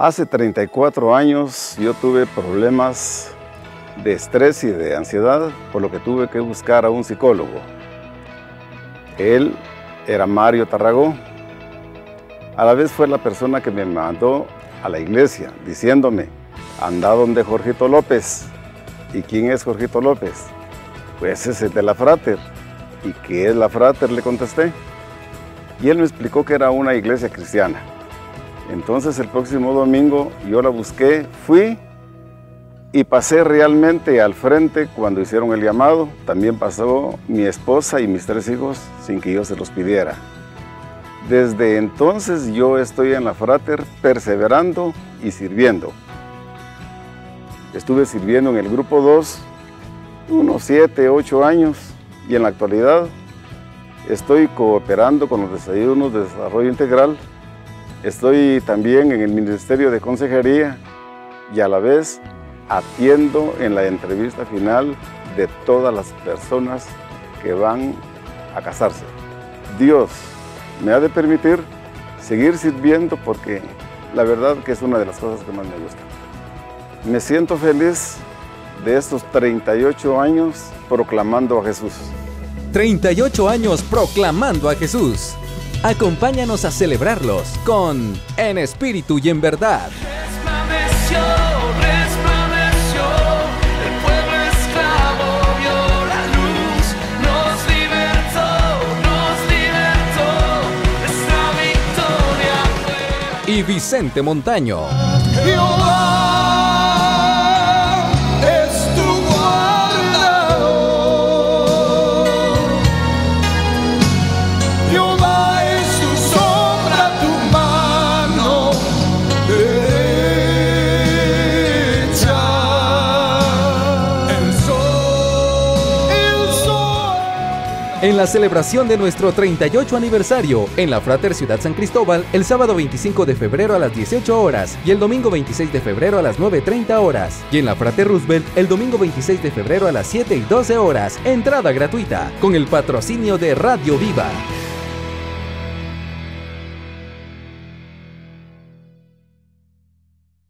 Hace 34 años yo tuve problemas de estrés y de ansiedad, por lo que tuve que buscar a un psicólogo. Él era Mario Tarragó. A la vez fue la persona que me mandó a la iglesia diciéndome, anda donde Jorgito López. ¿Y quién es Jorgito López? Pues ese es de la Frater. ¿Y qué es la Frater? Le contesté. Y él me explicó que era una iglesia cristiana. Entonces el próximo domingo yo la busqué, fui y pasé realmente al frente cuando hicieron el llamado. También pasó mi esposa y mis tres hijos sin que yo se los pidiera. Desde entonces yo estoy en la Frater perseverando y sirviendo. Estuve sirviendo en el grupo 2 unos 7, 8 años y en la actualidad estoy cooperando con los desayunos de desarrollo integral. Estoy también en el Ministerio de Consejería y a la vez atiendo en la entrevista final de todas las personas que van a casarse. Dios me ha de permitir seguir sirviendo porque la verdad que es una de las cosas que más me gusta. Me siento feliz de estos 38 años proclamando a Jesús. 38 años proclamando a Jesús. Acompáñanos a celebrarlos con En Espíritu y en Verdad. y Vicente Montaño. En la celebración de nuestro 38 aniversario en la Frater Ciudad San Cristóbal el sábado 25 de febrero a las 18 horas y el domingo 26 de febrero a las 9.30 horas. Y en la Frater Roosevelt el domingo 26 de febrero a las 7 y 12 horas. Entrada gratuita con el patrocinio de Radio Viva.